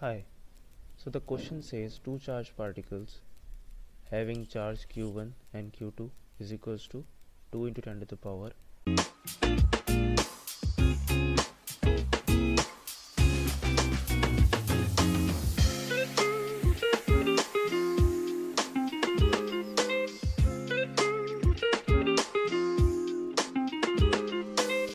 Hi. So the question says two charged particles having charge q1 and q2 is equals to 2 into 10 to the power